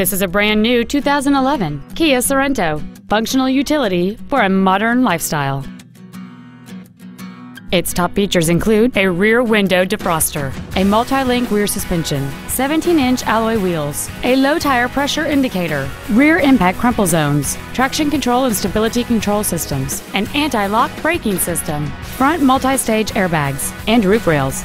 This is a brand new 2011 Kia Sorento, functional utility for a modern lifestyle. Its top features include a rear window defroster, a multi-link rear suspension, 17-inch alloy wheels, a low tire pressure indicator, rear impact crumple zones, traction control and stability control systems, an anti-lock braking system, front multi-stage airbags, and roof rails.